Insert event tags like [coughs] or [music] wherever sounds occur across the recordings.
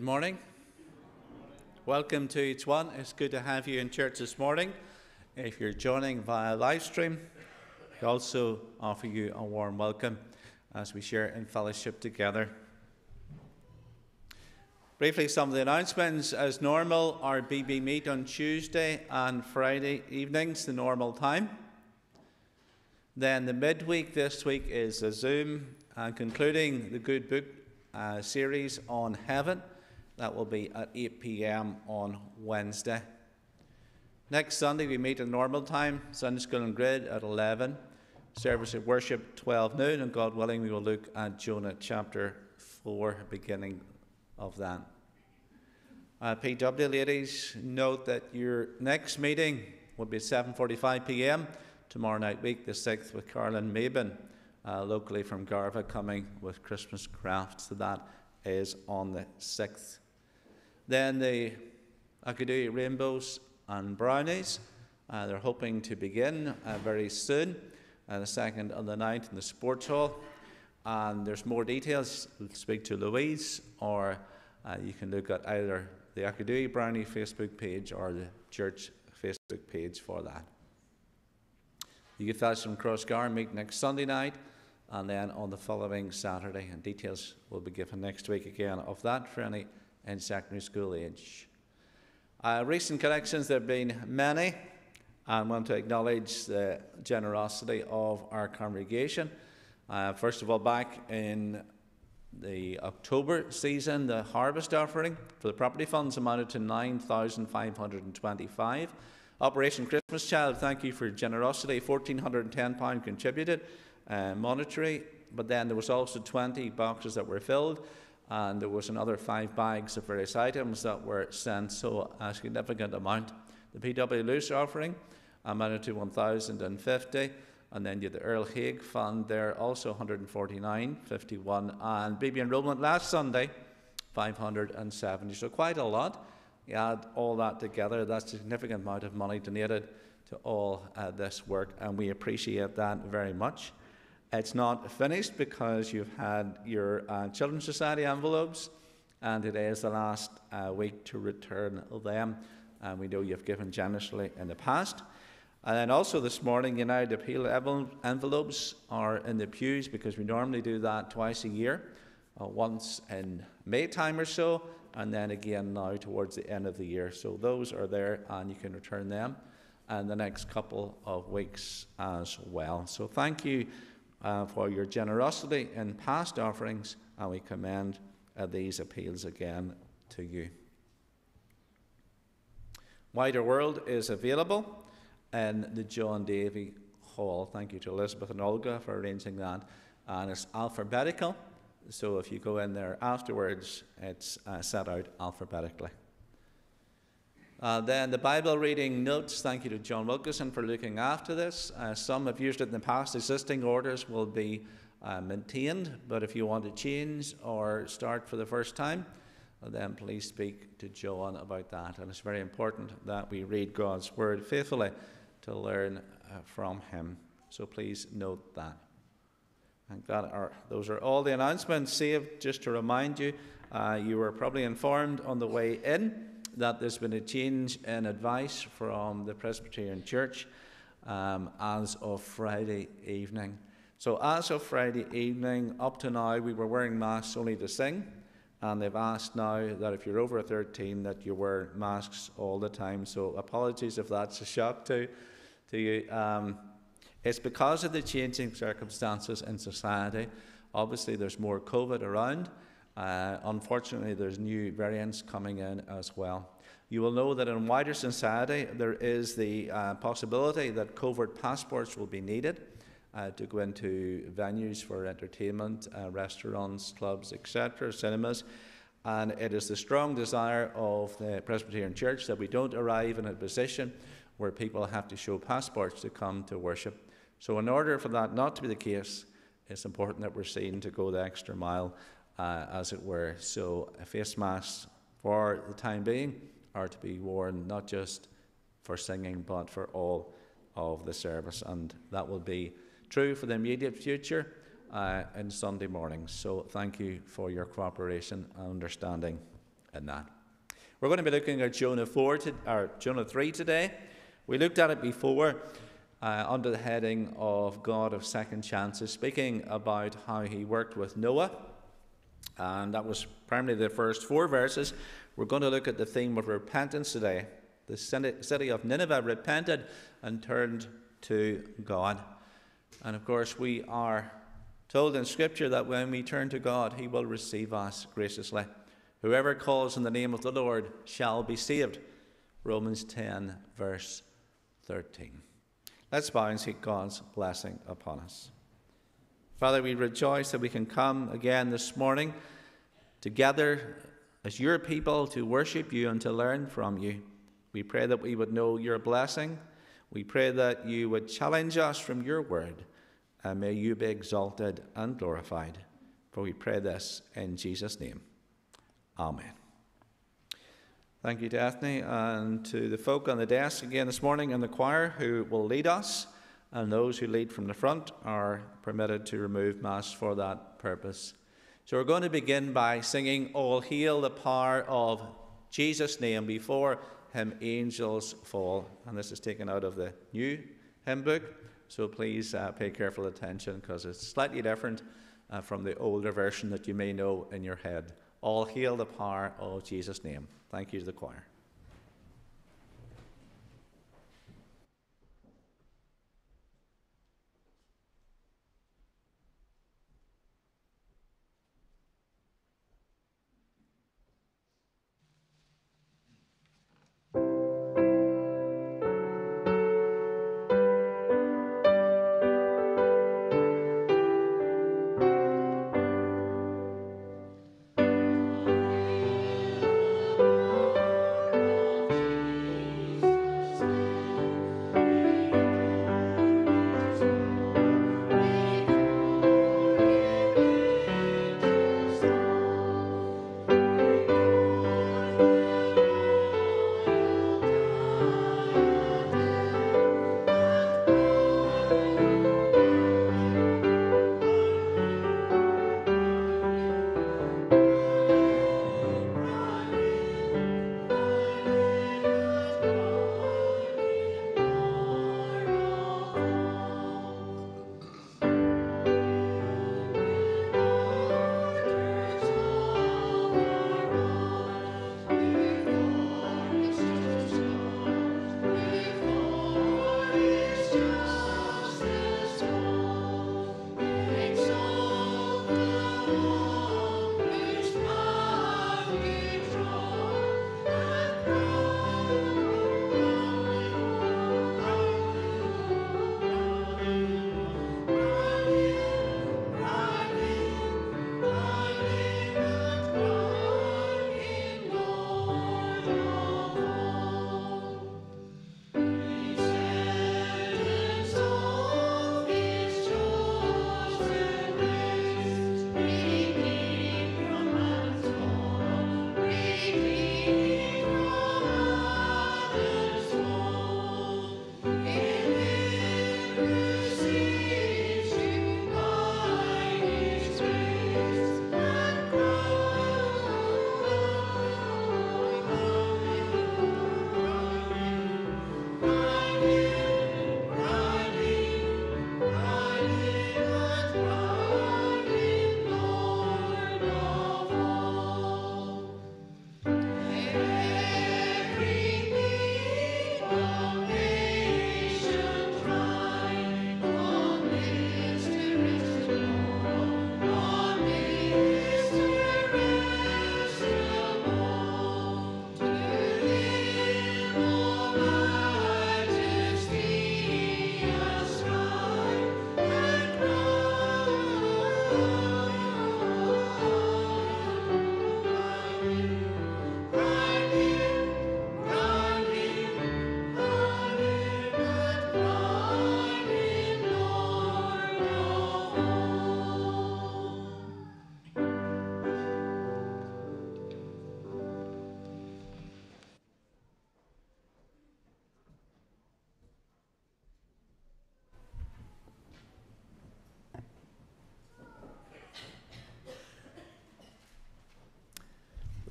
Good morning. Welcome to each one. It's good to have you in church this morning. If you're joining via live stream, we also offer you a warm welcome as we share in fellowship together. Briefly, some of the announcements. As normal, our BB meet on Tuesday and Friday evenings, the normal time. Then the midweek this week is a Zoom, and concluding the Good Book uh, series on heaven. That will be at 8 p.m. on Wednesday. Next Sunday, we meet at normal time, Sunday School and Grid at 11. Service of worship 12 noon, and God willing, we will look at Jonah chapter 4, beginning of that. Uh, PW ladies, note that your next meeting will be at 7:45 p.m. tomorrow night, week the 6th, with Carolyn Mabin, uh, locally from Garvagh, coming with Christmas crafts. So that is on the 6th. Then the Aghadowey Rainbows and Brownies. Uh, they're hoping to begin uh, very soon, uh, the second and the ninth in the sports hall. And there's more details. Speak to Louise, or uh, you can look at either the Aghadowey Brownie Facebook page or the church Facebook page for that. You get that from Crossgar meet next Sunday night, and then on the following Saturday. And details will be given next week again of that for any in secondary school age. Uh, recent connections, there have been many. I want to acknowledge the generosity of our congregation. Uh, first of all, back in the October season, the harvest offering for the property funds amounted to 9,525. Operation Christmas Child, thank you for your generosity. £1,410 contributed, uh, monetary, but then there was also 20 boxes that were filled and there was another five bags of various items that were sent, so a significant amount. The PW Luce offering amounted to 1,050, and then you had the Earl Haig Fund there, also 149.51, and baby enrolment last Sunday, 570. So quite a lot. You add all that together, that's a significant amount of money donated to all uh, this work, and we appreciate that very much. It's not finished because you've had your uh, Children's Society envelopes, and today is the last uh, week to return them. And we know you've given generously in the past. And then also this morning, United Appeal envelopes are in the pews because we normally do that twice a year, uh, once in May time or so, and then again now towards the end of the year. So those are there, and you can return them in the next couple of weeks as well. So thank you uh, for your generosity in past offerings, and we commend uh, these appeals again to you. Wider World is available in the John Davy Hall. Thank you to Elizabeth and Olga for arranging that. And it's alphabetical, so if you go in there afterwards, it's uh, set out alphabetically. Uh, then the Bible reading notes, thank you to John Wilkinson for looking after this. Uh, some have used it in the past. Existing orders will be uh, maintained, but if you want to change or start for the first time, then please speak to John about that. And it's very important that we read God's Word faithfully to learn uh, from Him. So please note that. And that are, those are all the announcements saved. Just to remind you, uh, you were probably informed on the way in that there's been a change in advice from the Presbyterian Church um, as of Friday evening. So, as of Friday evening, up to now, we were wearing masks only to sing, and they've asked now that if you're over 13, that you wear masks all the time. So, apologies if that's a shock to, to you. Um, it's because of the changing circumstances in society. Obviously, there's more COVID around. Uh, unfortunately, there's new variants coming in as well. You will know that in wider society, there is the uh, possibility that COVID passports will be needed uh, to go into venues for entertainment, uh, restaurants, clubs, etc., cinemas. And it is the strong desire of the Presbyterian Church that we don't arrive in a position where people have to show passports to come to worship. So, in order for that not to be the case, it's important that we're seen to go the extra mile uh, as it were. So, face masks for the time being are to be worn not just for singing but for all of the service, and that will be true for the immediate future uh, in Sunday mornings. So, thank you for your cooperation and understanding in that. We're going to be looking at Jonah 4 to, or Jonah 3 today. We looked at it before uh, under the heading of God of Second Chances, speaking about how he worked with Noah. And that was primarily the first four verses. We're going to look at the theme of repentance today. The city of Nineveh repented and turned to God. And of course, we are told in Scripture that when we turn to God, He will receive us graciously. Whoever calls in the name of the Lord shall be saved. Romans 10, verse 13. Let's bow and seek God's blessing upon us. Father, we rejoice that we can come again this morning together as your people to worship you and to learn from you. We pray that we would know your blessing. We pray that you would challenge us from your word, and may you be exalted and glorified. For we pray this in Jesus' name. Amen. Thank you, Daphne, and to the folk on the desk again this morning and the choir who will lead us, and those who lead from the front are permitted to remove masks for that purpose. So we're going to begin by singing All Hail the Power of Jesus' Name before him angels fall. And this is taken out of the new hymn book, so please uh, pay careful attention because it's slightly different uh, from the older version that you may know in your head. All hail the power of Jesus' name. Thank you to the choir.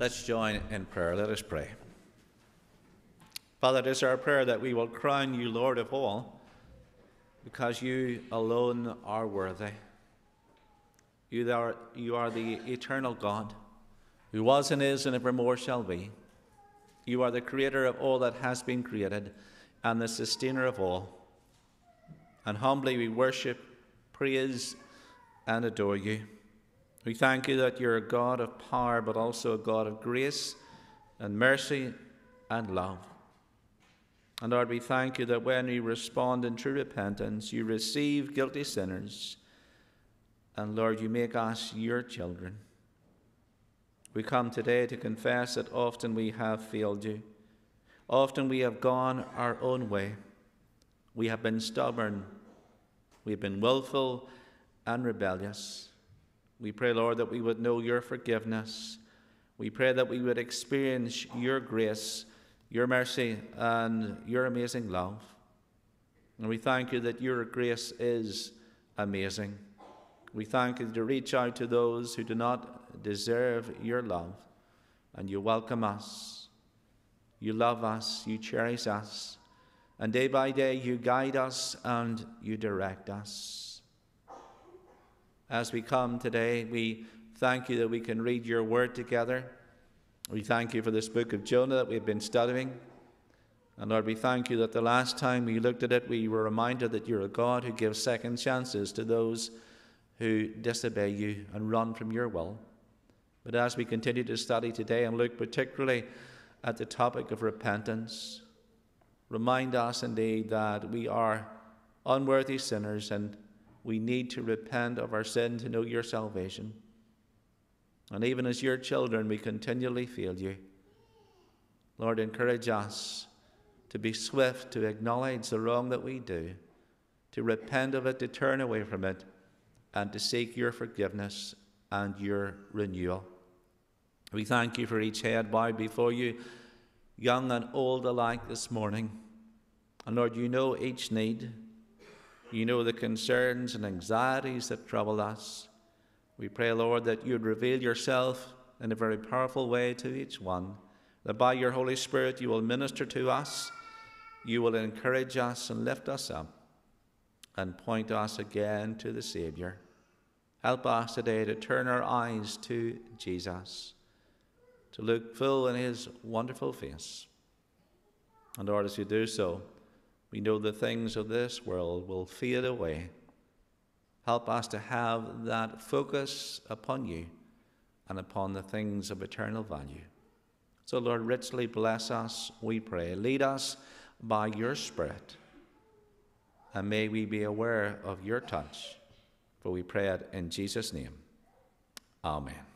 Let's join in prayer. Let us pray. Father, it is our prayer that we will crown you Lord of all, because you alone are worthy. You are, you are the eternal God, who was and is and evermore shall be. You are the creator of all that has been created and the sustainer of all. And humbly we worship, praise, and adore you. We thank you that you're a God of power, but also a God of grace and mercy and love. And Lord, we thank you that when we respond in true repentance, you receive guilty sinners. And Lord, you make us your children. We come today to confess that often we have failed you. Often we have gone our own way. We have been stubborn. We have been willful and rebellious. We pray, Lord, that we would know your forgiveness. We pray that we would experience your grace, your mercy, and your amazing love. And we thank you that your grace is amazing. We thank you to reach out to those who do not deserve your love, and you welcome us. You love us, you cherish us, and day by day you guide us and you direct us. As we come today, we thank you that we can read your word together. We thank you for this book of Jonah that we've been studying. And Lord, we thank you that the last time we looked at it, we were reminded that you're a God who gives second chances to those who disobey you and run from your will. But as we continue to study today and look particularly at the topic of repentance, remind us indeed that we are unworthy sinners and we need to repent of our sin to know your salvation. And even as your children, we continually fail you. Lord, encourage us to be swift to acknowledge the wrong that we do, to repent of it, to turn away from it, and to seek your forgiveness and your renewal. We thank you for each head bowed before you, young and old alike, this morning. And Lord, you know each need. You know the concerns and anxieties that trouble us. We pray, Lord, that you'd reveal yourself in a very powerful way to each one, that by your Holy Spirit you will minister to us, you will encourage us and lift us up, and point us again to the Saviour. Help us today to turn our eyes to Jesus, to look full in his wonderful face. And Lord, as you do so, we know the things of this world will fade away. Help us to have that focus upon you and upon the things of eternal value. So, Lord, richly bless us, we pray. Lead us by your Spirit, and may we be aware of your touch. For we pray it in Jesus' name. Amen.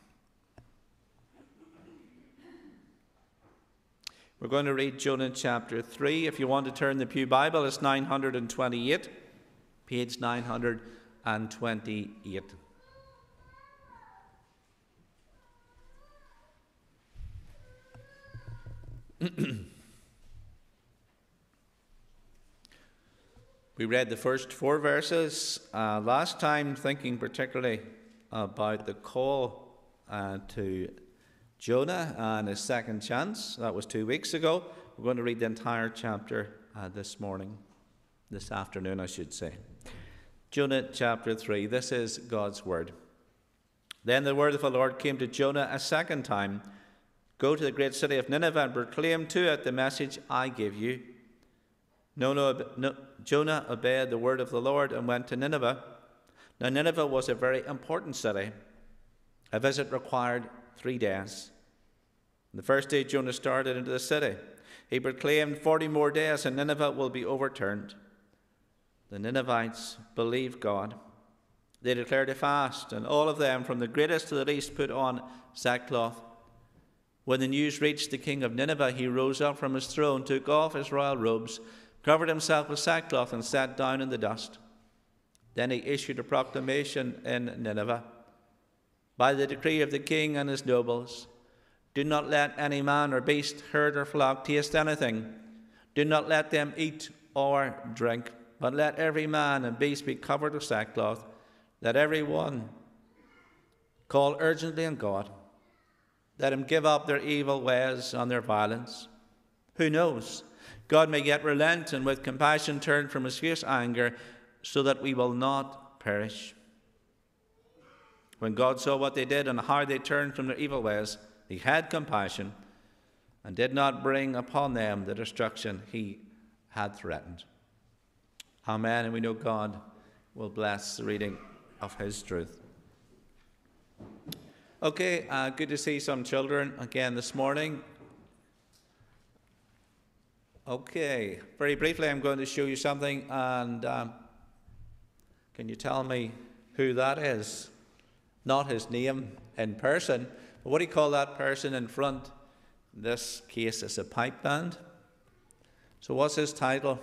We're going to read Jonah chapter 3. If you want to turn the Pew Bible, it's 928, page 928. [clears throat] we read the first four verses uh, last time, thinking particularly about the call uh, to Jonah and his second chance. That was two weeks ago. We're going to read the entire chapter uh, this morning, this afternoon, I should say. Jonah chapter 3. This is God's word. Then the word of the Lord came to Jonah a second time Go to the great city of Nineveh and proclaim to it the message I give you. No, no, no, Jonah obeyed the word of the Lord and went to Nineveh. Now, Nineveh was a very important city. A visit required three days. The first day Jonah started into the city, he proclaimed, 40 more days and Nineveh will be overturned. The Ninevites believed God. They declared a fast, and all of them, from the greatest to the least, put on sackcloth. When the news reached the king of Nineveh, he rose up from his throne, took off his royal robes, covered himself with sackcloth, and sat down in the dust. Then he issued a proclamation in Nineveh by the decree of the king and his nobles do not let any man or beast, herd or flock taste anything. Do not let them eat or drink, but let every man and beast be covered with sackcloth. Let every one call urgently on God. Let him give up their evil ways and their violence. Who knows? God may yet relent and with compassion turn from his fierce anger so that we will not perish. When God saw what they did and how they turned from their evil ways, he had compassion and did not bring upon them the destruction he had threatened. Amen. And we know God will bless the reading of his truth. Okay, uh, good to see some children again this morning. Okay, very briefly, I'm going to show you something, and um, can you tell me who that is? Not his name in person, what do you call that person in front? In this case, it's a pipe band. So, what's his title?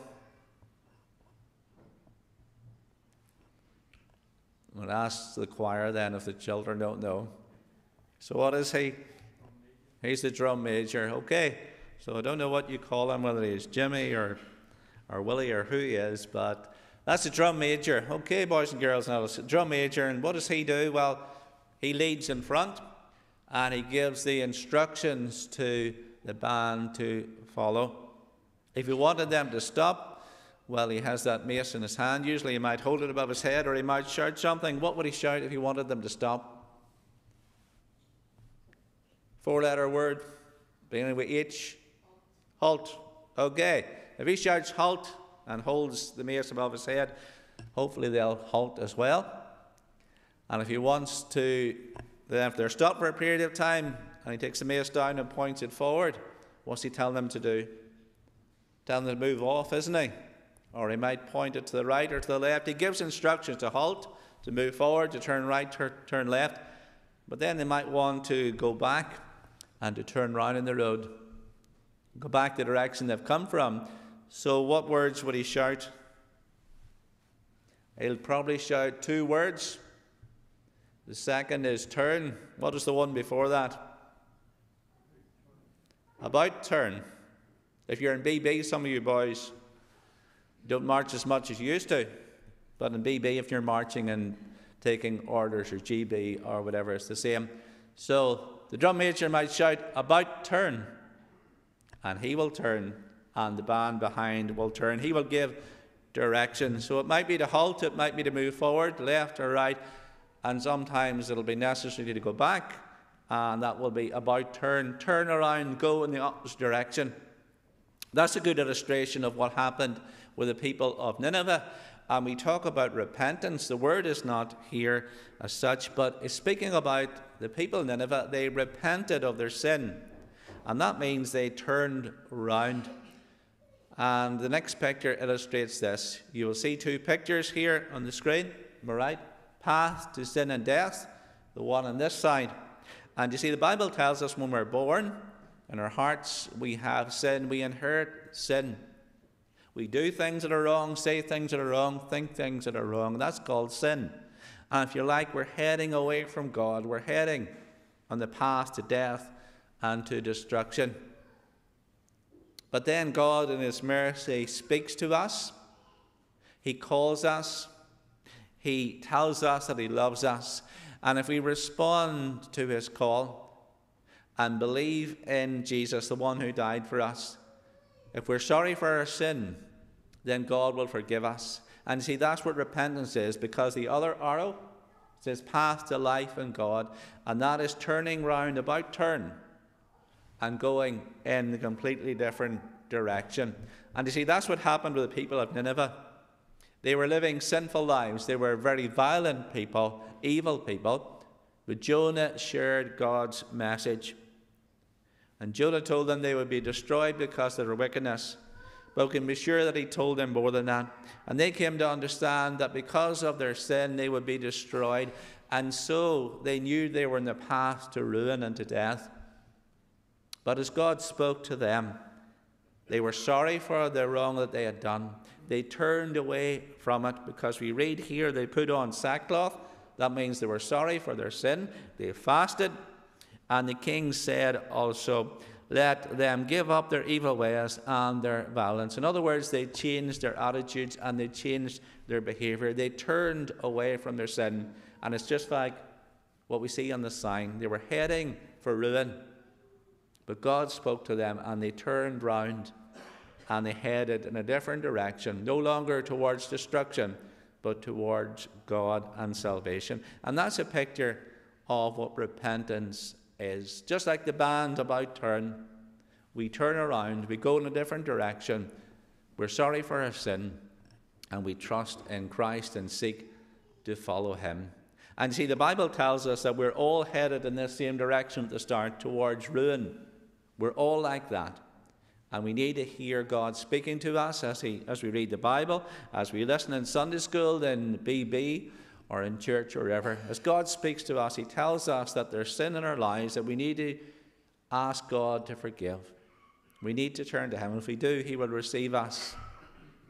I'm going to ask the choir then if the children don't know. So, what is he? He's the drum major. Okay. So I don't know what you call him, whether he's Jimmy or, or Willie or who he is, but that's a drum major. Okay, boys and girls, now it's a drum major. And what does he do? Well, he leads in front and he gives the instructions to the band to follow. If he wanted them to stop, well, he has that mace in his hand. Usually he might hold it above his head or he might shout something. What would he shout if he wanted them to stop? Four letter word, beginning with H. Halt. Okay. If he shouts halt and holds the mace above his head, hopefully they'll halt as well. And if he wants to, then if they're stopped for a period of time and he takes the mace down and points it forward, what's he telling them to do? Tell them to move off, isn't he? Or he might point it to the right or to the left. He gives instructions to halt, to move forward, to turn right, to turn left. But then they might want to go back and to turn round in the road go back the direction they've come from. So, what words would he shout? He'll probably shout two words. The second is turn. What is the one before that? About turn. If you're in BB, some of you boys don't march as much as you used to. But in BB, if you're marching and taking orders or GB or whatever, it's the same. So the drum major might shout, About turn and he will turn, and the band behind will turn. He will give direction. So it might be to halt, it might be to move forward, left or right, and sometimes it'll be necessary to go back, and that will be about turn, turn around, go in the opposite direction. That's a good illustration of what happened with the people of Nineveh. And we talk about repentance. The word is not here as such, but it's speaking about the people of Nineveh. They repented of their sin. And that means they turned round. And the next picture illustrates this. You will see two pictures here on the screen. Am I right? Path to sin and death, the one on this side. And you see, the Bible tells us when we're born, in our hearts we have sin, we inherit sin. We do things that are wrong, say things that are wrong, think things that are wrong. That's called sin. And if you like, we're heading away from God. We're heading on the path to death and to destruction. But then God, in His mercy, speaks to us. He calls us. He tells us that He loves us. And if we respond to His call and believe in Jesus, the one who died for us, if we're sorry for our sin, then God will forgive us. And see, that's what repentance is, because the other arrow says path to life in God, and that is turning round about turn and going in a completely different direction. And you see, that's what happened with the people of Nineveh. They were living sinful lives, they were very violent people, evil people. But Jonah shared God's message. And Jonah told them they would be destroyed because of their wickedness. But we can be sure that he told them more than that. And they came to understand that because of their sin, they would be destroyed. And so they knew they were in the path to ruin and to death. But as God spoke to them, they were sorry for the wrong that they had done. They turned away from it because we read here they put on sackcloth. That means they were sorry for their sin. They fasted. And the king said also, Let them give up their evil ways and their violence. In other words, they changed their attitudes and they changed their behavior. They turned away from their sin. And it's just like what we see on the sign. They were heading for ruin. But God spoke to them and they turned round and they headed in a different direction, no longer towards destruction, but towards God and salvation. And that's a picture of what repentance is. Just like the band about turn, we turn around, we go in a different direction, we're sorry for our sin, and we trust in Christ and seek to follow Him. And see, the Bible tells us that we're all headed in the same direction at the start, towards ruin. We're all like that. And we need to hear God speaking to us as, he, as we read the Bible, as we listen in Sunday school, in BB, or in church, or wherever. As God speaks to us, He tells us that there's sin in our lives that we need to ask God to forgive. We need to turn to Him. If we do, He will receive us,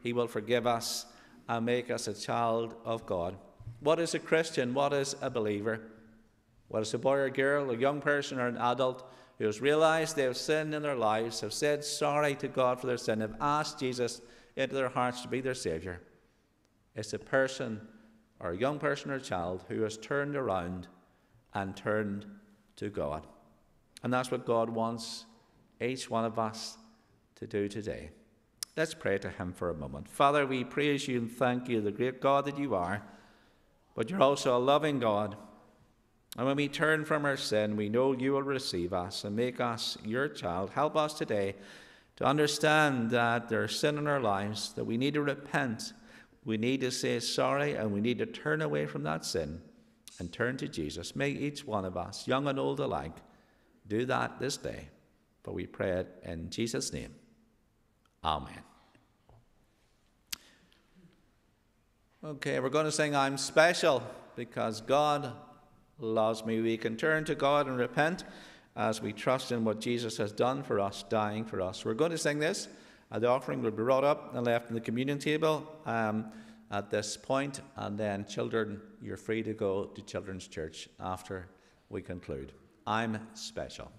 He will forgive us, and make us a child of God. What is a Christian? What is a believer? What is a boy or girl, a young person or an adult who has realized they have sinned in their lives, have said sorry to God for their sin, have asked Jesus into their hearts to be their Saviour? It's a person or a young person or a child who has turned around and turned to God. And that's what God wants each one of us to do today. Let's pray to Him for a moment. Father, we praise you and thank you, the great God that you are, but you're also a loving God. And when we turn from our sin, we know you will receive us and make us your child. Help us today to understand that there's sin in our lives, that we need to repent, we need to say sorry, and we need to turn away from that sin and turn to Jesus. May each one of us, young and old alike, do that this day. For we pray it in Jesus' name. Amen. Okay, we're going to sing I'm Special because God loves me. We can turn to God and repent as we trust in what Jesus has done for us, dying for us. We're going to sing this. Uh, the offering will be brought up and left on the communion table um, at this point, and then, children, you're free to go to Children's Church after we conclude. I'm special.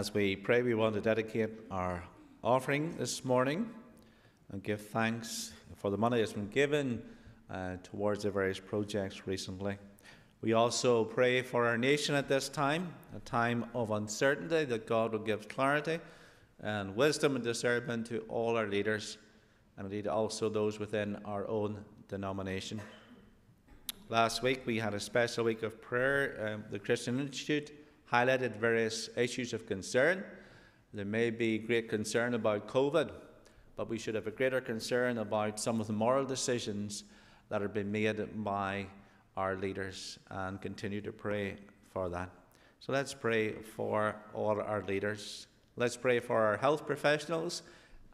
As we pray, we want to dedicate our offering this morning and give thanks for the money that's been given uh, towards the various projects recently. We also pray for our nation at this time, a time of uncertainty, that God will give clarity and wisdom and discernment to all our leaders, and indeed also those within our own denomination. Last week we had a special week of prayer. Um, the Christian Institute highlighted various issues of concern. There may be great concern about COVID, but we should have a greater concern about some of the moral decisions that are being made by our leaders and continue to pray for that. So let's pray for all our leaders. Let's pray for our health professionals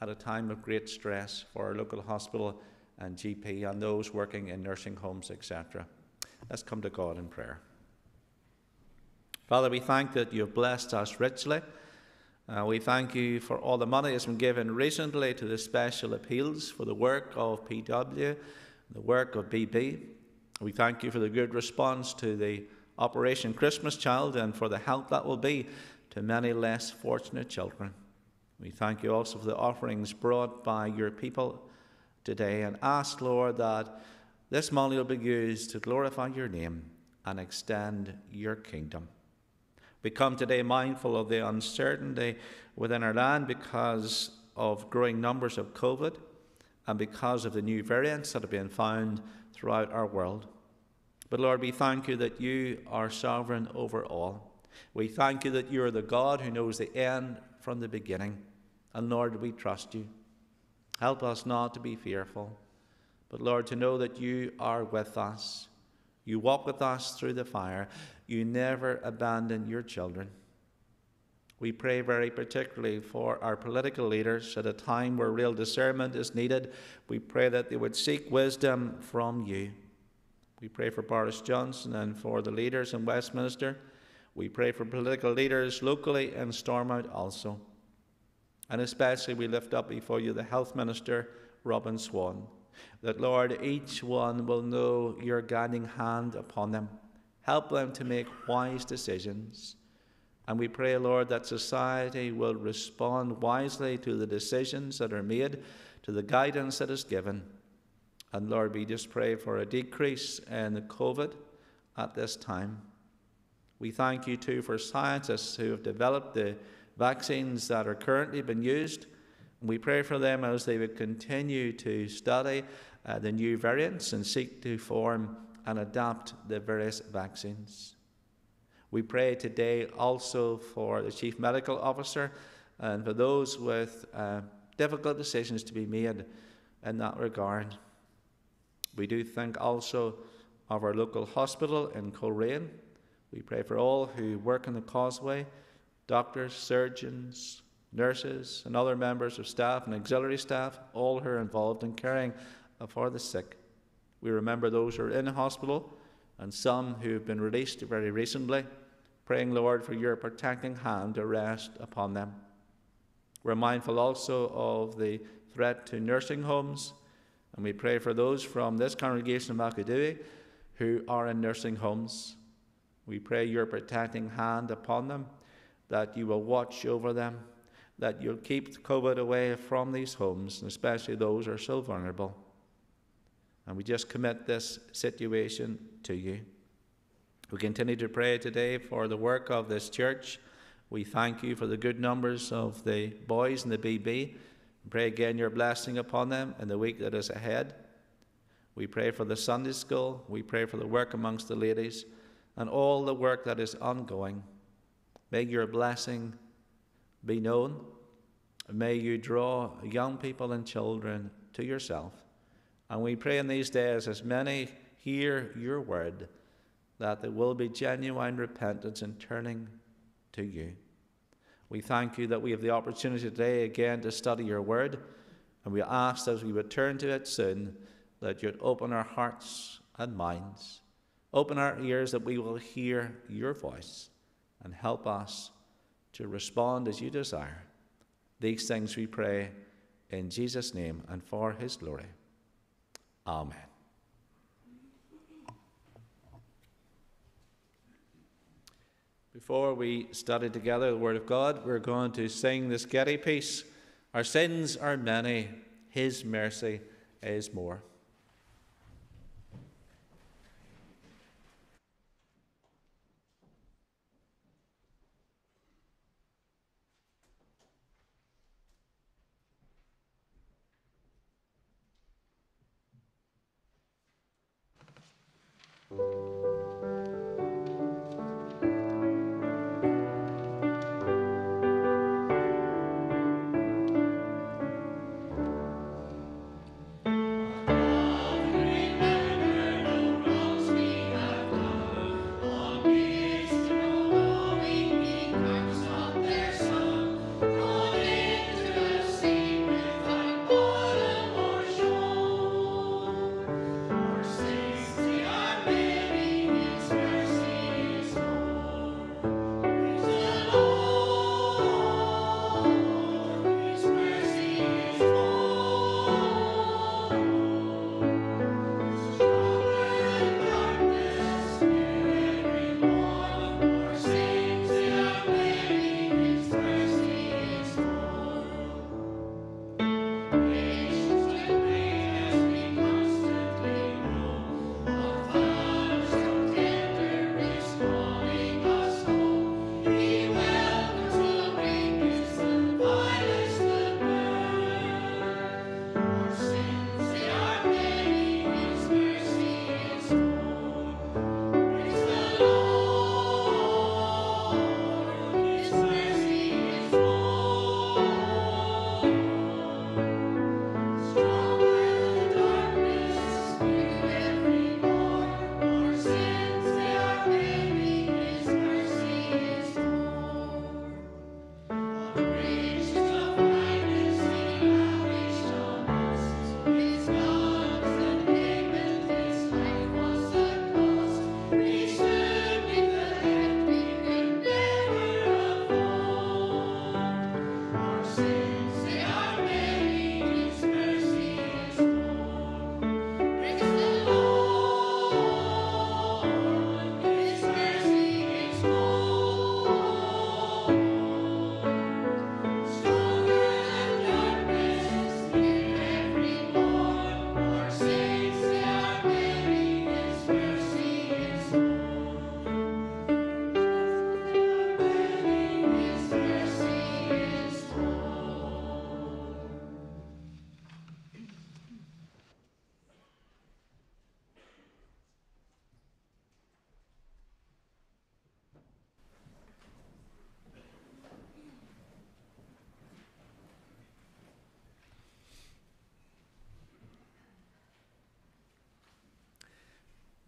at a time of great stress, for our local hospital and GP and those working in nursing homes, etc. Let's come to God in prayer. Father, we thank that you have blessed us richly. Uh, we thank you for all the money that's been given recently to the special appeals for the work of PW, the work of BB. We thank you for the good response to the Operation Christmas Child and for the help that will be to many less fortunate children. We thank you also for the offerings brought by your people today and ask, Lord, that this money will be used to glorify your name and extend your kingdom. We come today mindful of the uncertainty within our land because of growing numbers of COVID and because of the new variants that are being found throughout our world. But Lord, we thank you that you are sovereign over all. We thank you that you are the God who knows the end from the beginning. And Lord, we trust you. Help us not to be fearful, but Lord, to know that you are with us. You walk with us through the fire. You never abandon your children. We pray very particularly for our political leaders at a time where real discernment is needed. We pray that they would seek wisdom from you. We pray for Boris Johnson and for the leaders in Westminster. We pray for political leaders locally in Stormont also. And especially we lift up before you the Health Minister, Robin Swann, that Lord, each one will know your guiding hand upon them. Help them to make wise decisions and we pray, Lord, that society will respond wisely to the decisions that are made, to the guidance that is given. And Lord, we just pray for a decrease in the COVID at this time. We thank you too for scientists who have developed the vaccines that are currently being used. We pray for them as they would continue to study uh, the new variants and seek to form and adapt the various vaccines. We pray today also for the Chief Medical Officer and for those with uh, difficult decisions to be made in that regard. We do think also of our local hospital in Coleraine. We pray for all who work in the causeway doctors, surgeons, nurses, and other members of staff and auxiliary staff, all who are involved in caring for the sick. We remember those who are in hospital and some who have been released very recently, praying, Lord, for your protecting hand to rest upon them. We're mindful also of the threat to nursing homes, and we pray for those from this congregation of Aghadowey who are in nursing homes. We pray your protecting hand upon them, that you will watch over them, that you'll keep COVID away from these homes, and especially those who are so vulnerable. And we just commit this situation to you. We continue to pray today for the work of this church. We thank you for the good numbers of the boys in the BB. Pray again your blessing upon them in the week that is ahead. We pray for the Sunday school. We pray for the work amongst the ladies and all the work that is ongoing. May your blessing be known. May you draw young people and children to yourself. And we pray in these days, as many hear your word, that there will be genuine repentance and turning to you. We thank you that we have the opportunity today again to study your word, and we ask as we return to it soon that you'd open our hearts and minds, open our ears that we will hear your voice, and help us to respond as you desire. These things we pray in Jesus' name and for his glory. Amen. Before we study together the Word of God, we're going to sing this Getty piece. Our sins are many, His mercy is more.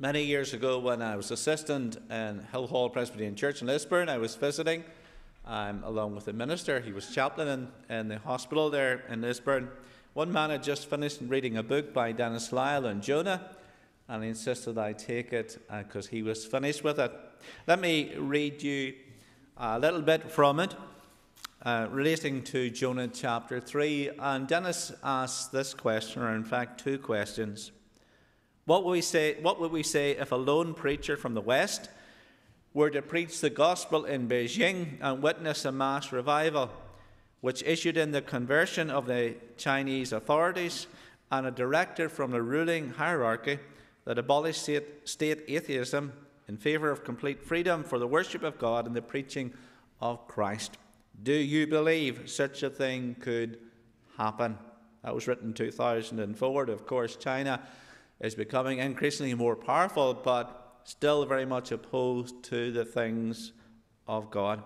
Many years ago, when I was assistant in Hillhall Presbyterian Church in Lisburn, I was visiting um, along with the minister. He was chaplain in, in the hospital there in Lisburn. One man had just finished reading a book by Dennis Lyle on Jonah, and he insisted I take it because uh, he was finished with it. Let me read you a little bit from it. Uh, relating to Jonah chapter 3, and Dennis asks this question, or in fact, two questions. What would we say, what would we say if a lone preacher from the West were to preach the gospel in Beijing and witness a mass revival, which issued in the conversion of the Chinese authorities and a directive from the ruling hierarchy that abolished state, state atheism in favour of complete freedom for the worship of God and the preaching of Christ? Do you believe such a thing could happen? That was written in 2004. Of course, China is becoming increasingly more powerful, but still very much opposed to the things of God.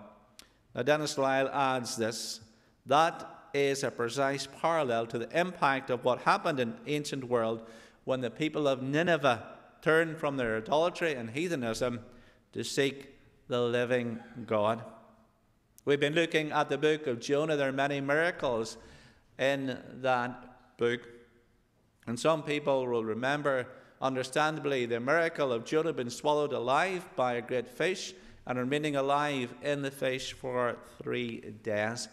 Now, Dennis Lyle adds this that is a precise parallel to the impact of what happened in ancient world when the people of Nineveh turned from their idolatry and heathenism to seek the living God. We've been looking at the book of Jonah. There are many miracles in that book. And some people will remember, understandably, the miracle of Jonah being swallowed alive by a great fish and remaining alive in the fish for three days.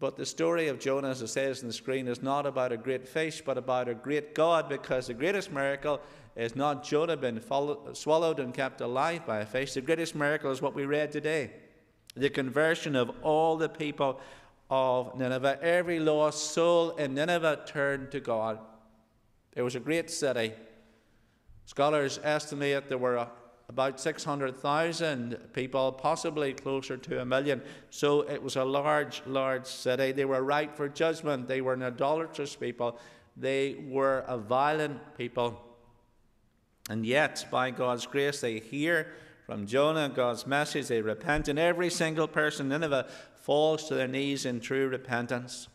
But the story of Jonah, as it says on the screen, is not about a great fish, but about a great God, because the greatest miracle is not Jonah being swallowed and kept alive by a fish. The greatest miracle is what we read today the conversion of all the people of Nineveh. Every lost soul in Nineveh turned to God. It was a great city. Scholars estimate there were about 600,000 people, possibly closer to a million. So it was a large, large city. They were ripe for judgment. They were an idolatrous people. They were a violent people. And yet, by God's grace, they hear from Jonah God's message. They repent, and every single person in Nineveh falls to their knees in true repentance.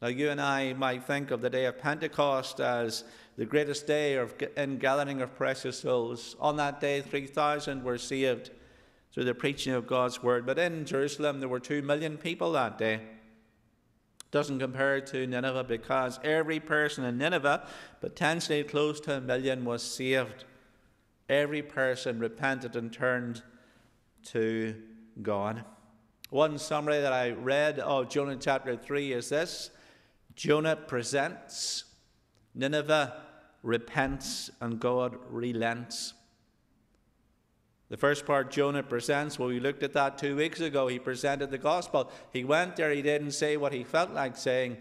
Now, you and I might think of the day of Pentecost as the greatest day of in gathering of precious souls. On that day, 3,000 were saved through the preaching of God's word. But in Jerusalem, there were 2 million people that day. Doesn't compare to Nineveh because every person in Nineveh, potentially close to a million, was saved. Every person repented and turned to God. One summary that I read of Jonah chapter 3 is this Jonah presents, Nineveh repents, and God relents. The first part Jonah presents, well, we looked at that two weeks ago. He presented the gospel. He went there, he didn't say what he felt like saying.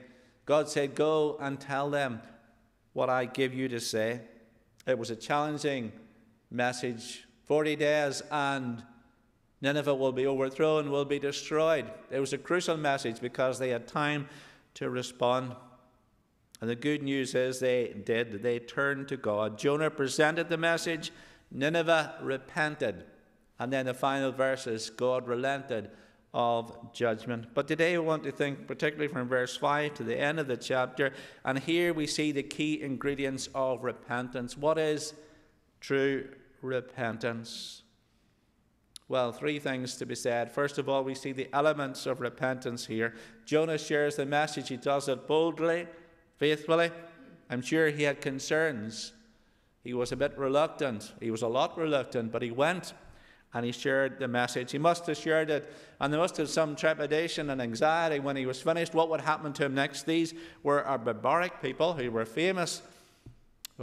God said, Go and tell them what I give you to say. It was a challenging message. 40 days and Nineveh will be overthrown, will be destroyed. It was a crucial message because they had time to respond. And the good news is they did. They turned to God. Jonah presented the message, Nineveh repented. And then the final verse is God relented of judgment. But today we want to think particularly from verse 5 to the end of the chapter. And here we see the key ingredients of repentance. What is true repentance? Well, three things to be said. First of all, we see the elements of repentance here. Jonah shares the message. He does it boldly, faithfully. I'm sure he had concerns. He was a bit reluctant. He was a lot reluctant, but he went and he shared the message. He must have shared it, and there must have been some trepidation and anxiety when he was finished. What would happen to him next? These were our barbaric people who were famous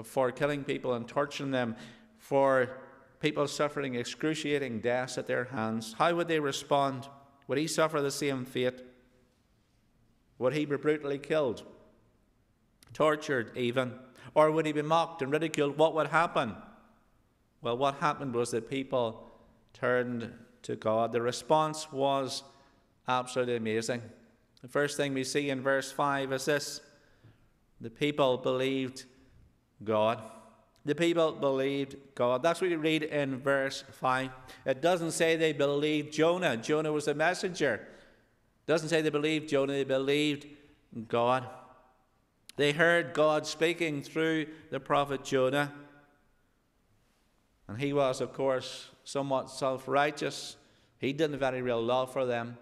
for killing people and torturing them, for people suffering excruciating deaths at their hands, how would they respond? Would he suffer the same fate? Would he be brutally killed, tortured even? Or would he be mocked and ridiculed? What would happen? Well, what happened was that people turned to God. The response was absolutely amazing. The first thing we see in verse 5 is this the people believed God. The people believed God. That's what you read in verse 5. It doesn't say they believed Jonah. Jonah was a messenger. It doesn't say they believed Jonah, they believed God. They heard God speaking through the prophet Jonah. And he was, of course, somewhat self righteous. He didn't have any real love for them.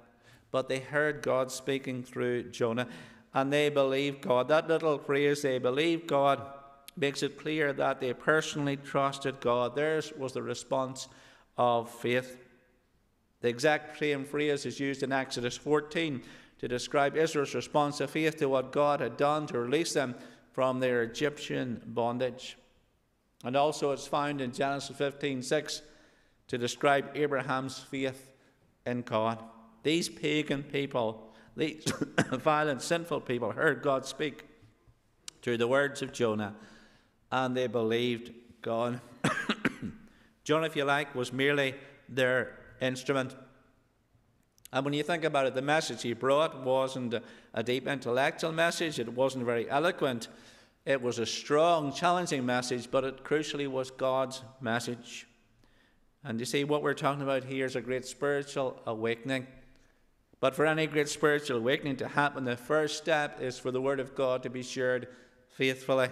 But they heard God speaking through Jonah and they believed God. That little phrase, they believed God makes it clear that they personally trusted God. Theirs was the response of faith. The exact same phrase is used in Exodus 14 to describe Israel's response of faith to what God had done to release them from their Egyptian bondage. And also it's found in Genesis 15 6 to describe Abraham's faith in God. These pagan people, these [coughs] violent, sinful people, heard God speak through the words of Jonah and they believed God. [coughs] Jonah, if you like, was merely their instrument. And when you think about it, the message he brought wasn't a deep intellectual message, it wasn't very eloquent. It was a strong, challenging message, but it crucially was God's message. And you see, what we're talking about here is a great spiritual awakening. But for any great spiritual awakening to happen, the first step is for the Word of God to be shared faithfully.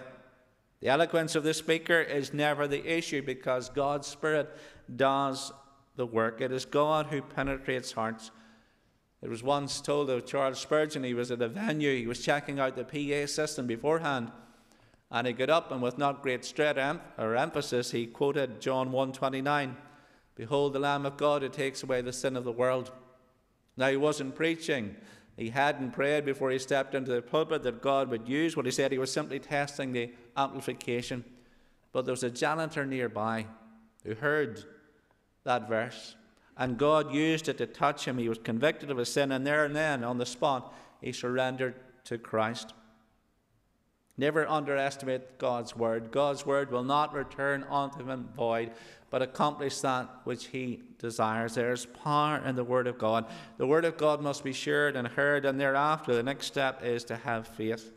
The eloquence of the speaker is never the issue because God's Spirit does the work. It is God who penetrates hearts. It was once told of Charles Spurgeon, he was at a venue, he was checking out the PA system beforehand, and he got up and with not great stress or emphasis, he quoted John 1.29, Behold the Lamb of God who takes away the sin of the world. Now he wasn't preaching he hadn't prayed before he stepped into the pulpit that God would use what he said. He was simply testing the amplification. But there was a janitor nearby who heard that verse And God used it to touch him. He was convicted of his sin, and there and then, on the spot, he surrendered to Christ. Never underestimate God's word. God's word will not return unto him void, but accomplish that which he desires. There is power in the word of God. The word of God must be shared and heard, and thereafter, the next step is to have faith.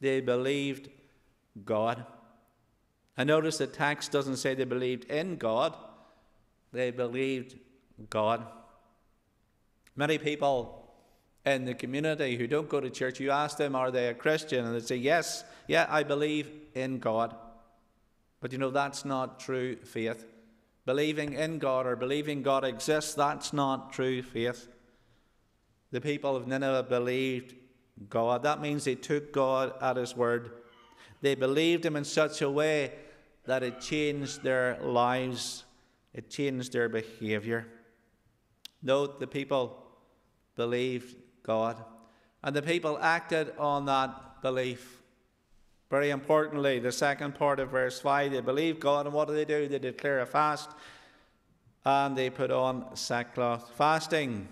They believed God. I notice the text doesn't say they believed in God, they believed God. Many people in the community who don't go to church, you ask them, are they a Christian? And they say, yes, yeah, I believe in God. But you know, that's not true faith. Believing in God or believing God exists, that's not true faith. The people of Nineveh believed God. That means they took God at His word. They believed Him in such a way that it changed their lives, it changed their behavior. Note the people believed God. And the people acted on that belief. Very importantly, the second part of verse 5 they believe God, and what do they do? They declare a fast and they put on sackcloth. Fasting,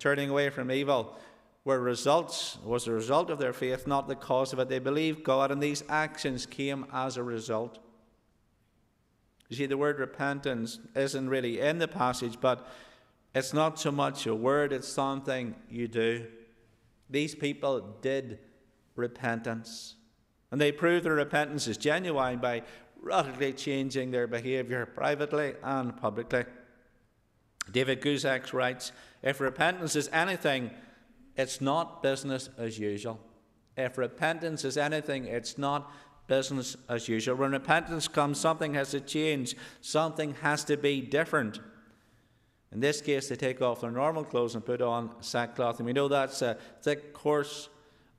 turning away from evil, were results, was the result of their faith, not the cause of it. They believed God, and these actions came as a result. You see, the word repentance isn't really in the passage, but it's not so much a word, it's something you do. These people did repentance. And they prove their repentance is genuine by radically changing their behavior privately and publicly. David Guzik writes If repentance is anything, it's not business as usual. If repentance is anything, it's not business as usual. When repentance comes, something has to change, something has to be different. In this case, they take off their normal clothes and put on sackcloth. And we know that's a thick, coarse,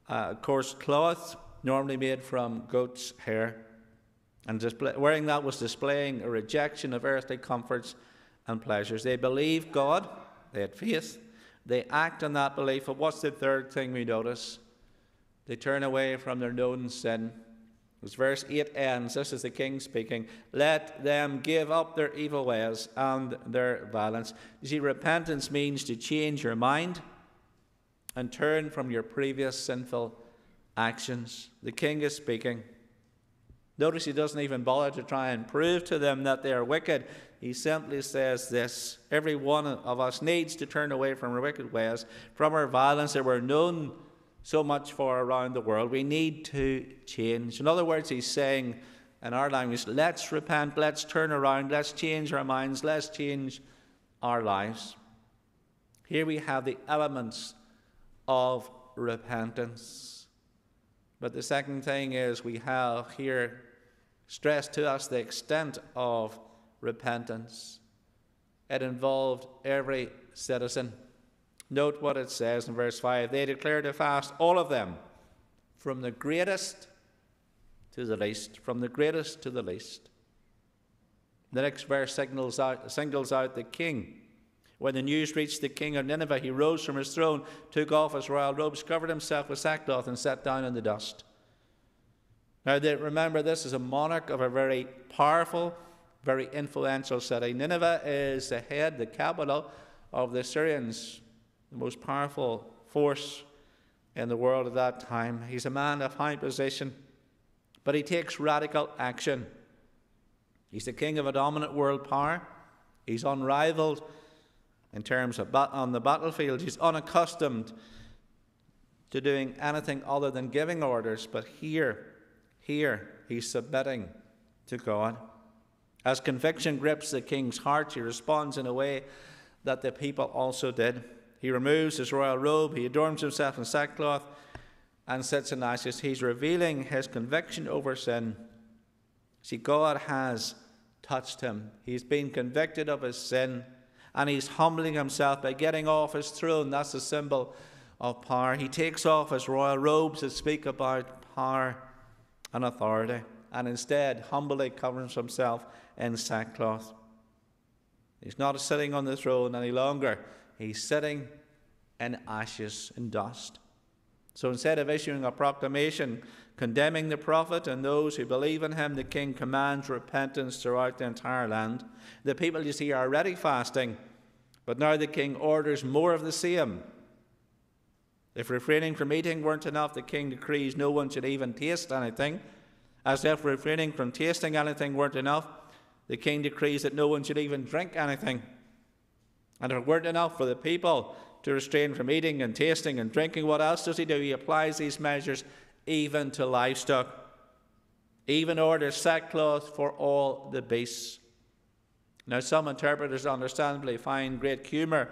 uh, coarse cloth, normally made from goat's hair. And display, wearing that was displaying a rejection of earthly comforts and pleasures. They believe God, they had faith, they act on that belief. But what's the third thing we notice? They turn away from their known sin as verse 8 ends, this is the king speaking, let them give up their evil ways and their violence. You see, repentance means to change your mind and turn from your previous sinful actions. The king is speaking. Notice he doesn't even bother to try and prove to them that they are wicked. He simply says this Every one of us needs to turn away from our wicked ways, from our violence that we're known so much for around the world. We need to change. In other words, he's saying in our language, let's repent, let's turn around, let's change our minds, let's change our lives. Here we have the elements of repentance. But the second thing is we have here stressed to us the extent of repentance. It involved every citizen. Note what it says in verse 5. They declared a fast, all of them, from the greatest to the least. From the greatest to the least. The next verse signals out, singles out the king. When the news reached the king of Nineveh, he rose from his throne, took off his royal robes, covered himself with sackcloth, and sat down in the dust. Now, remember, this is a monarch of a very powerful, very influential city. Nineveh is the head, the capital of the Assyrians, the most powerful force in the world at that time. He's a man of high position, but he takes radical action. He's the king of a dominant world power. He's unrivaled in terms of on the battlefield. He's unaccustomed to doing anything other than giving orders, but here, here, he's submitting to God. As conviction grips the king's heart, he responds in a way that the people also did. He removes his royal robe, he adorns himself in sackcloth, and sits in ashes. He's revealing his conviction over sin. See, God has touched him. He's been convicted of his sin, and he's humbling himself by getting off his throne. That's a symbol of power. He takes off his royal robes that speak about power and authority, and instead humbly covers himself in sackcloth. He's not sitting on the throne any longer. He's sitting in ashes and dust. So instead of issuing a proclamation condemning the prophet and those who believe in him, the king commands repentance throughout the entire land. The people, you see, are already fasting But now the king orders more of the same. If refraining from eating weren't enough, the king decrees no one should even taste anything. As if refraining from tasting anything weren't enough, the king decrees that no one should even drink anything. And if it weren't enough for the people to restrain from eating and tasting and drinking, what else does he do? He applies these measures even to livestock, even orders sackcloth for all the beasts. Now, some interpreters understandably find great humour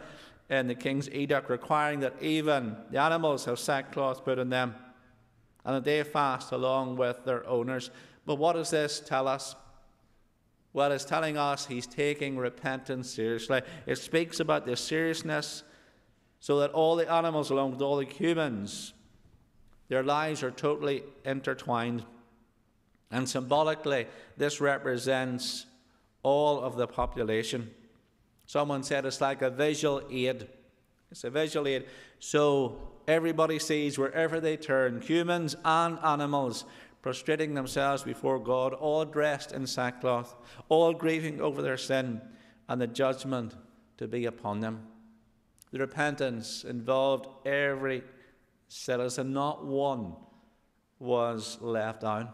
in the king's edict requiring that even the animals have sackcloth put on them and that they fast along with their owners. But what does this tell us? Well, it's telling us he's taking repentance seriously. It speaks about the seriousness so that all the animals, along with all the humans, their lives are totally intertwined. And symbolically, this represents all of the population. Someone said it's like a visual aid. It's a visual aid. So everybody sees wherever they turn, humans and animals, prostrating themselves before God, all dressed in sackcloth, all grieving over their sin and the judgment to be upon them. The repentance involved every citizen, not one was left out.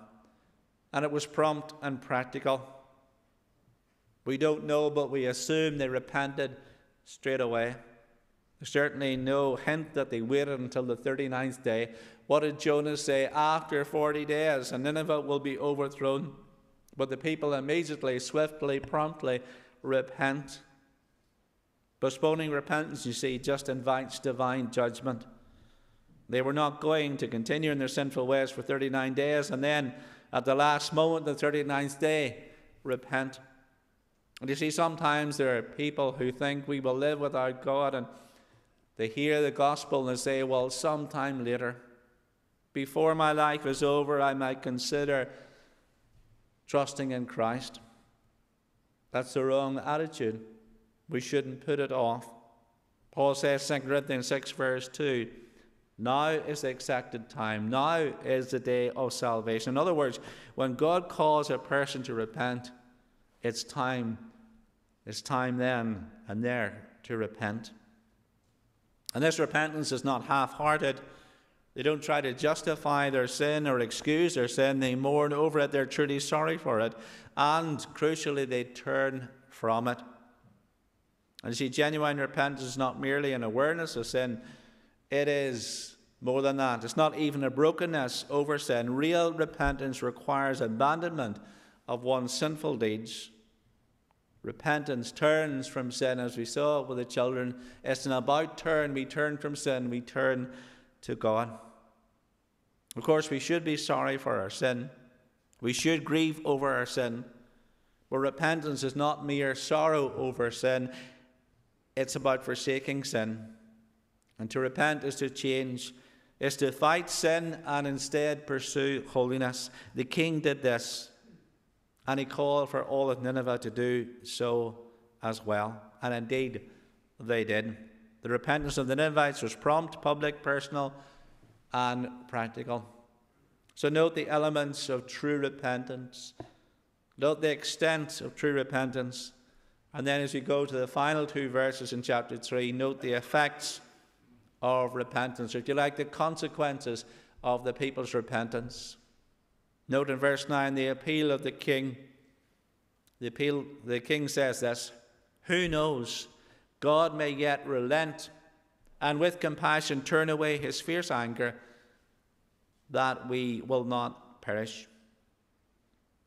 And it was prompt and practical. We don't know, but we assume they repented straight away. There's certainly no hint that they waited until the 39th day. What did Jonah say? After 40 days, and Nineveh will be overthrown. But the people immediately, swiftly, promptly repent. Postponing repentance, you see, just invites divine judgment. They were not going to continue in their sinful ways for 39 days and then, at the last moment, the 39th day, repent. And you see, sometimes there are people who think we will live without God and they hear the gospel and they say, well, sometime later, before my life is over, I might consider trusting in Christ. That's the wrong attitude. We shouldn't put it off. Paul says, 2 Corinthians 6, verse 2, now is the exacted time. Now is the day of salvation. In other words, when God calls a person to repent, it's time. It's time then and there to repent. And this repentance is not half hearted. They don't try to justify their sin or excuse their sin. They mourn over it. They're truly sorry for it. And crucially, they turn from it. And you see, genuine repentance is not merely an awareness of sin, it is more than that. It's not even a brokenness over sin. Real repentance requires abandonment of one's sinful deeds Repentance turns from sin, as we saw with the children. It's an about turn. We turn from sin, we turn to God. Of course, we should be sorry for our sin. We should grieve over our sin. But repentance is not mere sorrow over sin, it's about forsaking sin. And to repent is to change, is to fight sin and instead pursue holiness. The king did this. And he called for all of Nineveh to do so as well. And indeed, they did. The repentance of the Ninevites was prompt, public, personal, and practical. So note the elements of true repentance. Note the extent of true repentance. And then as you go to the final two verses in chapter 3, note the effects of repentance, or if you like, the consequences of the people's repentance. Note in verse 9 the appeal of the king. The appeal, the king says this Who knows? God may yet relent and with compassion turn away his fierce anger that we will not perish.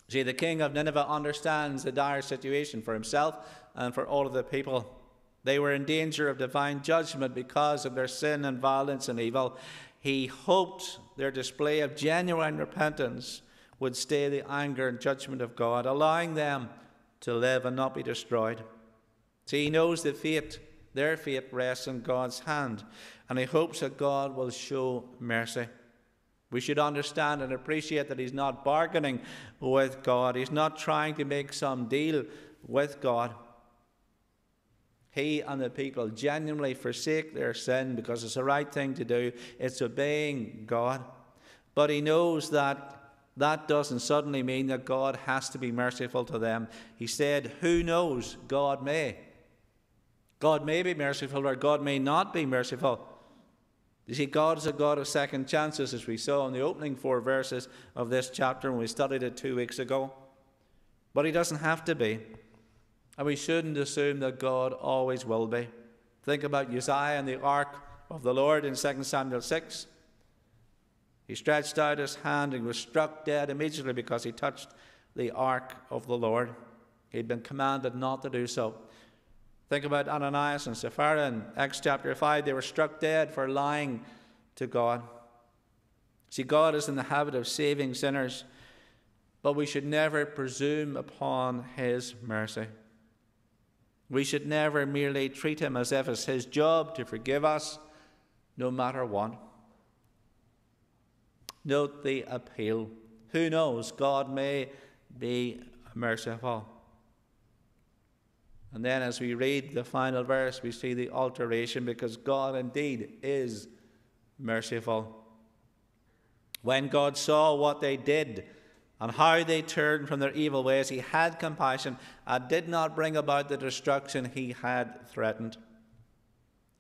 See, the king of Nineveh understands the dire situation for himself and for all of the people. They were in danger of divine judgment because of their sin and violence and evil. He hoped their display of genuine repentance would stay the anger and judgment of God, allowing them to live and not be destroyed. See, he knows that fate, their fate, rests in God's hand, and he hopes that God will show mercy. We should understand and appreciate that he's not bargaining with God, he's not trying to make some deal with God. He and the people genuinely forsake their sin because it's the right thing to do. It's obeying God. But he knows that that doesn't suddenly mean that God has to be merciful to them. He said, Who knows? God may. God may be merciful or God may not be merciful. You see, God is a God of second chances, as we saw in the opening four verses of this chapter when we studied it two weeks ago. But He doesn't have to be. And we shouldn't assume that God always will be. Think about Uzziah and the ark of the Lord in 2 Samuel 6. He stretched out his hand and was struck dead immediately because he touched the ark of the Lord. He'd been commanded not to do so. Think about Ananias and Sapphira in Acts chapter 5. They were struck dead for lying to God. See, God is in the habit of saving sinners, but we should never presume upon his mercy. We should never merely treat him as if it's his job to forgive us, no matter what. Note the appeal. Who knows? God may be merciful. And then, as we read the final verse, we see the alteration because God indeed is merciful. When God saw what they did and how they turned from their evil ways, He had compassion and did not bring about the destruction He had threatened.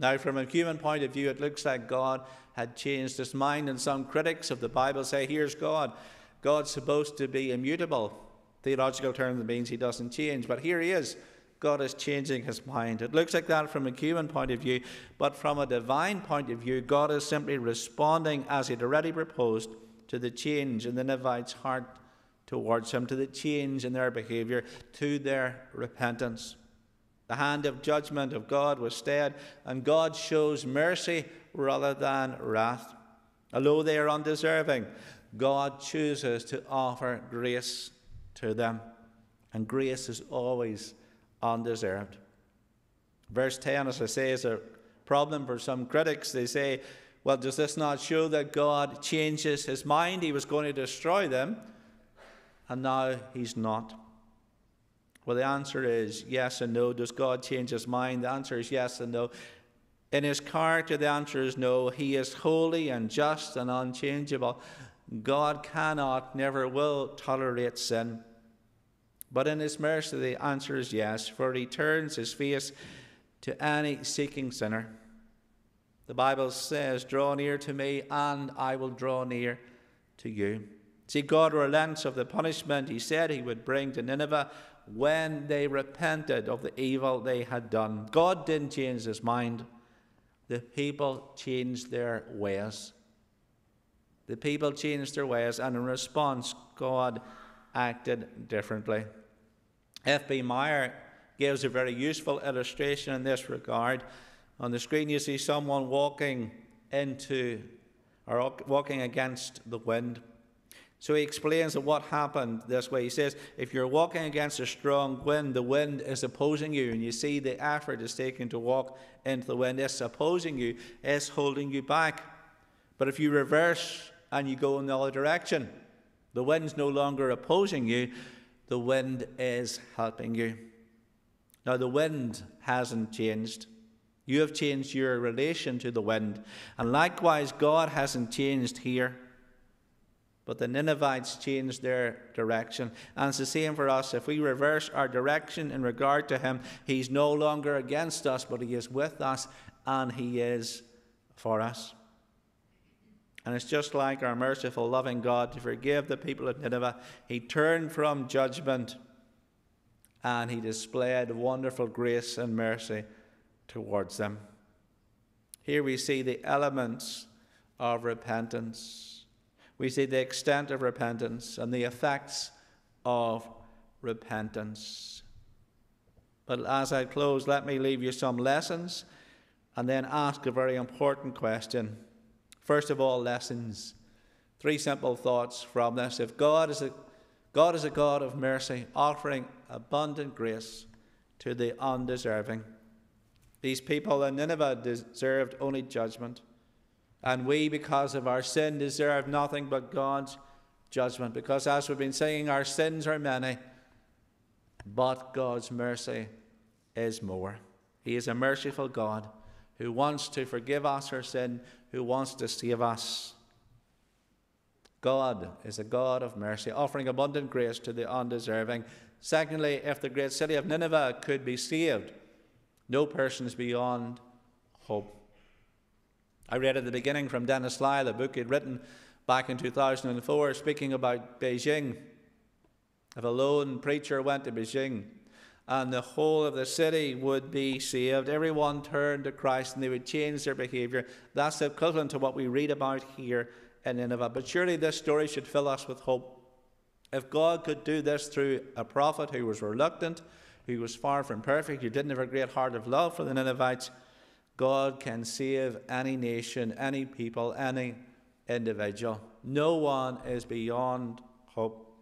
Now, from a human point of view, it looks like God had changed his mind, and some critics of the Bible say, Here's God. God's supposed to be immutable. Theological term means he doesn't change, but here he is God is changing his mind. It looks like that from a human point of view, but from a divine point of view, God is simply responding as he'd already proposed to the change in the Ninevites' heart towards him, to the change in their behavior, to their repentance. The hand of judgment of God was stayed, and God shows mercy rather than wrath. Although they are undeserving, God chooses to offer grace to them. And grace is always undeserved. Verse 10, as I say, is a problem for some critics. They say, well, does this not show that God changes his mind? He was going to destroy them, and now he's not. Well, the answer is yes and no. Does God change his mind? The answer is yes and no. In his character, the answer is no. He is holy and just and unchangeable. God cannot, never will tolerate sin. But in his mercy, the answer is yes, for he turns his face to any seeking sinner. The Bible says, Draw near to me, and I will draw near to you. See, God relents of the punishment he said he would bring to Nineveh when they repented of the evil they had done. God didn't change his mind, the people changed their ways. The people changed their ways, and in response, God acted differently. F.B. Meyer gives a very useful illustration in this regard. On the screen, you see someone walking into or walking against the wind. So he explains what happened this way. He says, if you're walking against a strong wind, the wind is opposing you, and you see the effort is taken to walk into the wind. It's opposing you, it's holding you back. But if you reverse and you go in the other direction, the wind's no longer opposing you, the wind is helping you. Now, the wind hasn't changed. You have changed your relation to the wind. And likewise, God hasn't changed here. But the Ninevites changed their direction. And it's the same for us. If we reverse our direction in regard to Him, He's no longer against us, but He is with us and He is for us. And it's just like our merciful, loving God to forgive the people of Nineveh. He turned from judgment and he displayed wonderful grace and mercy towards them. Here we see the elements of repentance. We see the extent of repentance and the effects of repentance. But as I close, let me leave you some lessons and then ask a very important question. First of all, lessons. Three simple thoughts from this. If God is a God is a God of mercy, offering abundant grace to the undeserving. These people in Nineveh deserved only judgment. And we, because of our sin, deserve nothing but God's judgment. Because as we've been saying, our sins are many, but God's mercy is more. He is a merciful God who wants to forgive us our sin, who wants to save us. God is a God of mercy, offering abundant grace to the undeserving. Secondly, if the great city of Nineveh could be saved, No person is beyond hope. I read at the beginning from Dennis Lyle, a book he'd written back in 2004, speaking about Beijing. If a lone preacher went to Beijing and the whole of the city would be saved, everyone turned to Christ and they would change their behavior, that's equivalent to what we read about here in Nineveh. But surely this story should fill us with hope. If God could do this through a prophet who was reluctant, who was far from perfect, who didn't have a great heart of love for the Ninevites, God can save any nation, any people, any individual. No one is beyond hope.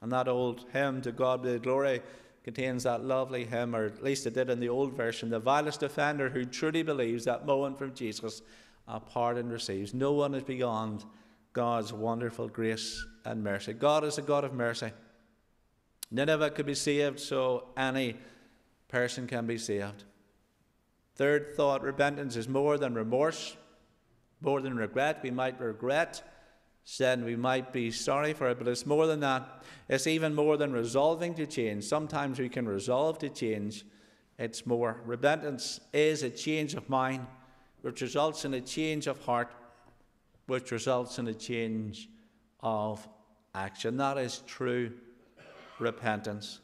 And that old hymn, To God be the glory, contains that lovely hymn, or at least it did in the old version. The vilest offender who truly believes that moment from Jesus, a pardon receives. No one is beyond God's wonderful grace and mercy. God is a God of mercy. Nineveh could be saved, so any person can be saved. Third thought repentance is more than remorse, more than regret. We might regret sin, we might be sorry for it, but it's more than that. It's even more than resolving to change. Sometimes we can resolve to change, it's more. Repentance is a change of mind, which results in a change of heart, which results in a change of action. That is true repentance.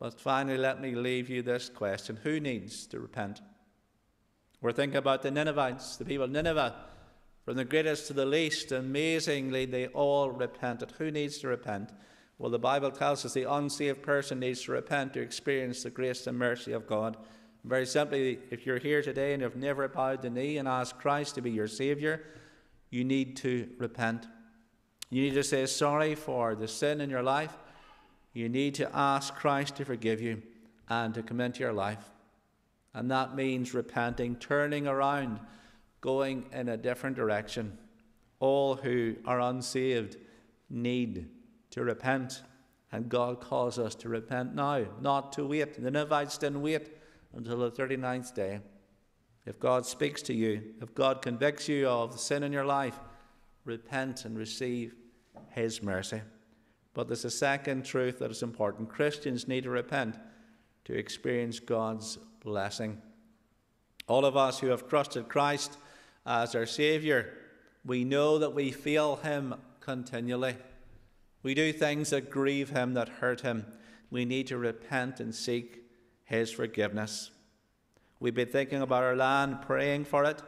But finally, let me leave you this question Who needs to repent? We're thinking about the Ninevites, the people of Nineveh, from the greatest to the least. Amazingly, they all repented. Who needs to repent? Well, the Bible tells us the unsaved person needs to repent to experience the grace and mercy of God. Very simply, if you're here today and you've never bowed the knee and asked Christ to be your Savior, you need to repent. You need to say sorry for the sin in your life. You need to ask Christ to forgive you and to come into your life. And that means repenting, turning around, going in a different direction. All who are unsaved need to repent. And God calls us to repent now, not to wait. The Ninevites didn't wait until the 39th day. If God speaks to you, if God convicts you of sin in your life, repent and receive His mercy. But there's a second truth that is important Christians need to repent to experience God's blessing. All of us who have trusted Christ as our Saviour, we know that we fail Him continually. We do things that grieve Him, that hurt Him. We need to repent and seek His forgiveness. We've been thinking about our land, praying for it.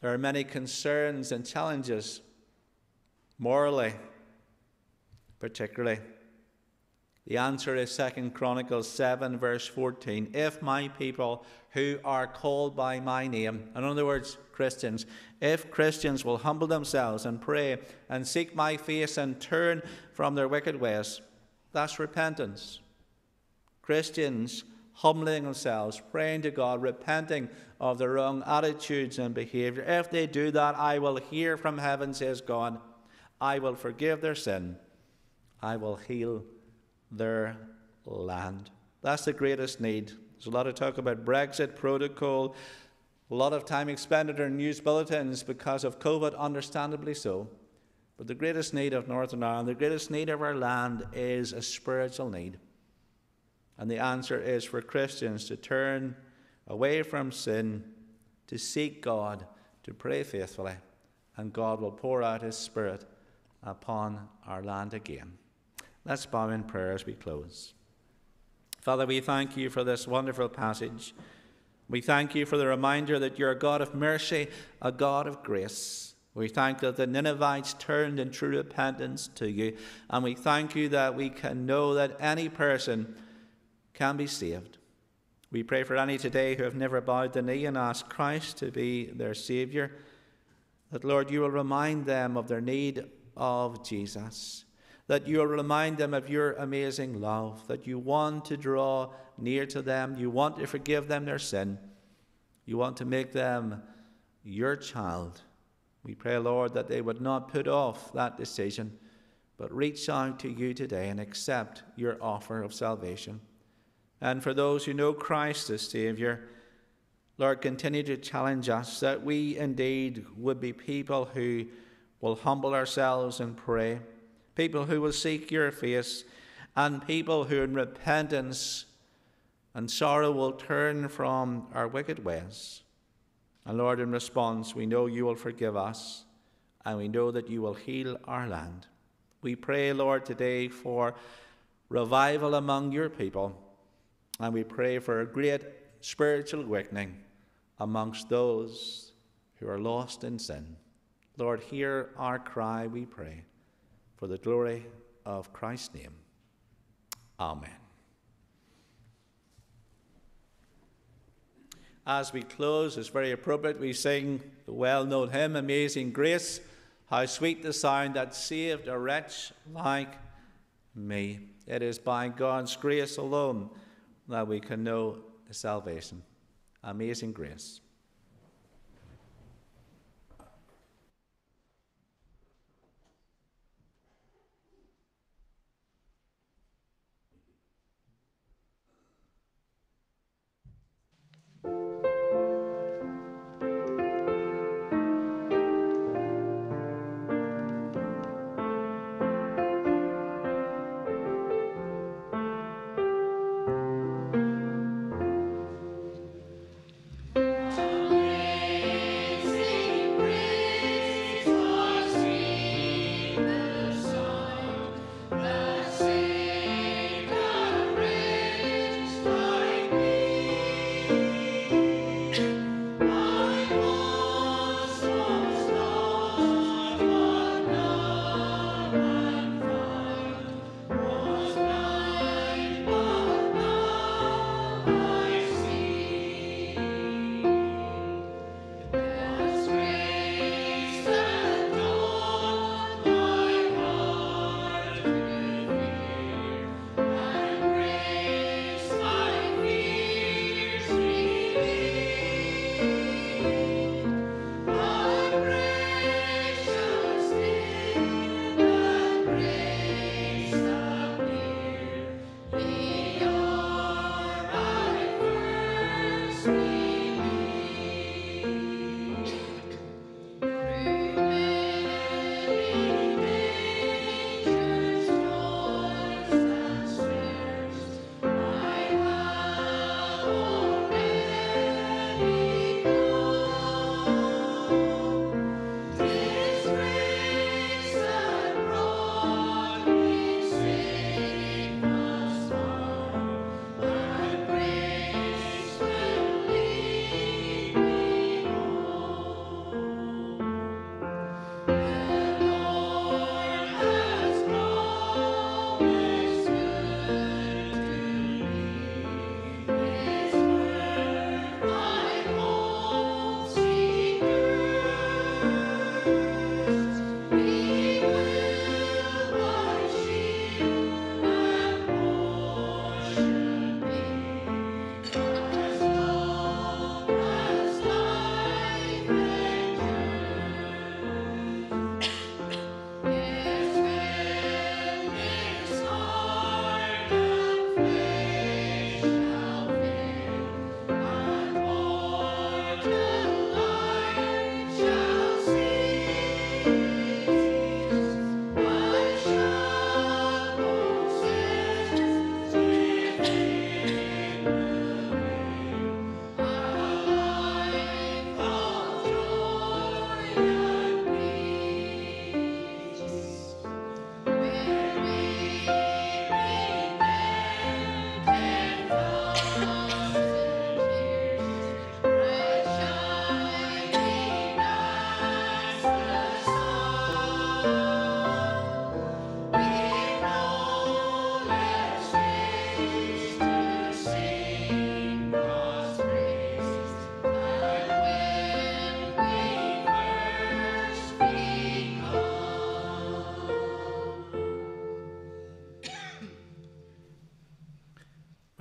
There are many concerns and challenges, morally, particularly. The answer is 2 Chronicles 7, verse 14. If my people who are called by my name, in other words, Christians, if Christians will humble themselves and pray and seek my face and turn from their wicked ways, that's repentance. Christians humbling themselves, praying to God, repenting of their wrong attitudes and behavior. If they do that, I will hear from heaven, says God. I will forgive their sin. I will heal their land. That's the greatest need. There's a lot of talk about Brexit protocol, a lot of time expended on news bulletins because of COVID, understandably so. But the greatest need of Northern Ireland, the greatest need of our land is a spiritual need. And the answer is for Christians to turn away from sin, to seek God, to pray faithfully, and God will pour out His Spirit upon our land again. Let's bow in prayer as we close. Father, we thank you for this wonderful passage. We thank you for the reminder that you're a God of mercy, a God of grace. We thank that the Ninevites turned in true repentance to you, and we thank you that we can know that any person can be saved. We pray for any today who have never bowed the knee and asked Christ to be their Saviour, that, Lord, you will remind them of their need of Jesus that you'll remind them of your amazing love, that you want to draw near to them, you want to forgive them their sin, you want to make them your child. We pray, Lord, that they would not put off that decision, but reach out to you today and accept your offer of salvation. And for those who know Christ as Saviour, Lord, continue to challenge us that we indeed would be people who will humble ourselves and pray people who will seek your face, and people who in repentance and sorrow will turn from our wicked ways. And Lord, in response, we know you will forgive us, and we know that you will heal our land. We pray, Lord, today for revival among your people, and we pray for a great spiritual awakening amongst those who are lost in sin. Lord, hear our cry, we pray, for the glory of Christ's name. Amen. As we close, it's very appropriate we sing the well known hymn, Amazing Grace. How sweet the sound that saved a wretch like me. It is by God's grace alone that we can know salvation. Amazing grace.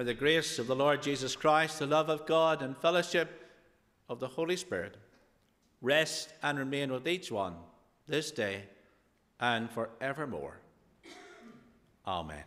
May the grace of the Lord Jesus Christ, the love of God, and fellowship of the Holy Spirit rest and remain with each one this day and forevermore. Amen.